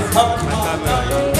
I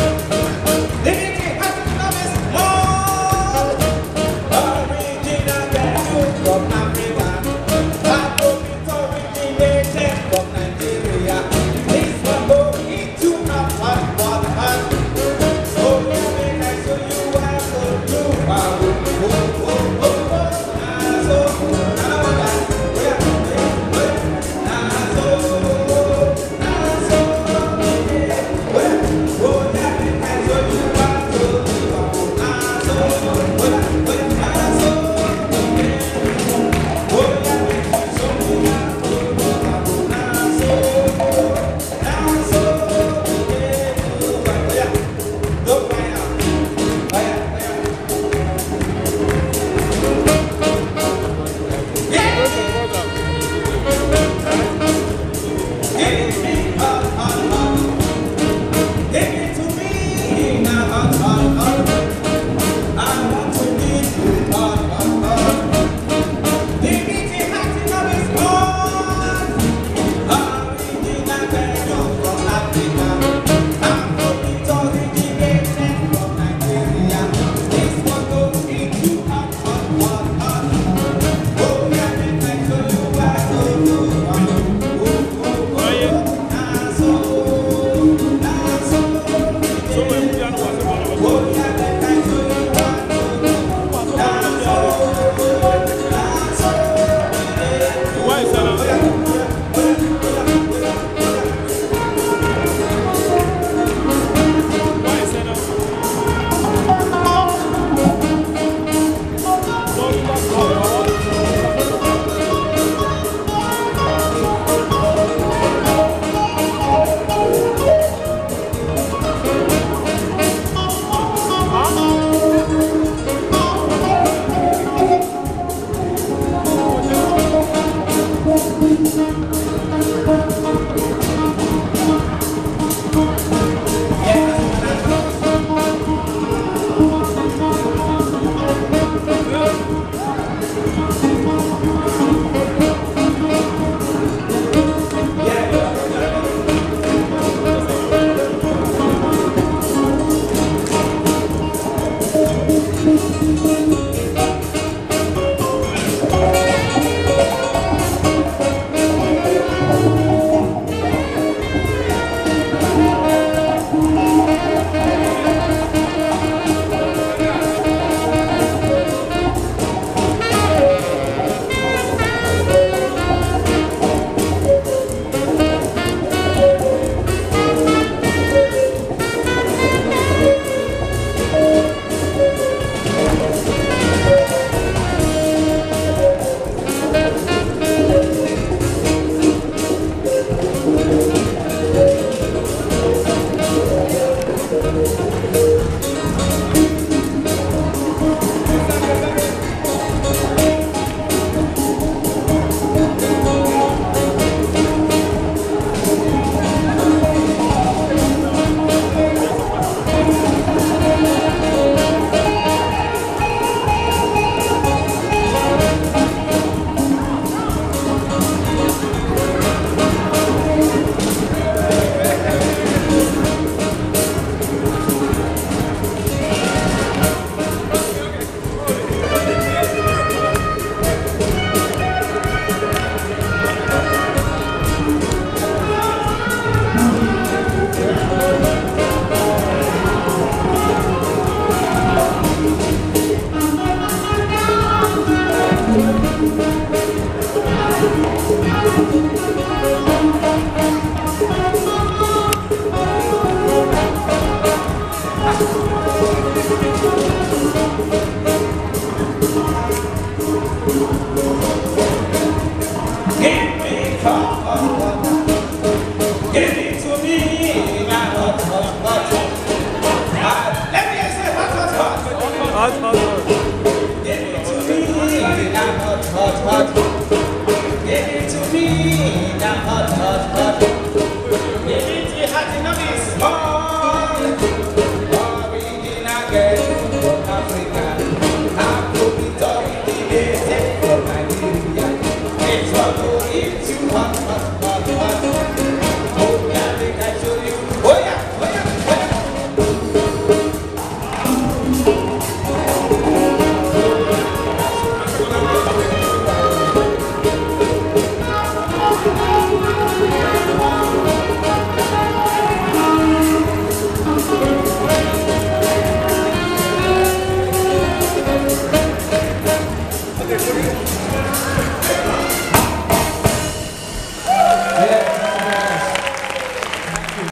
Música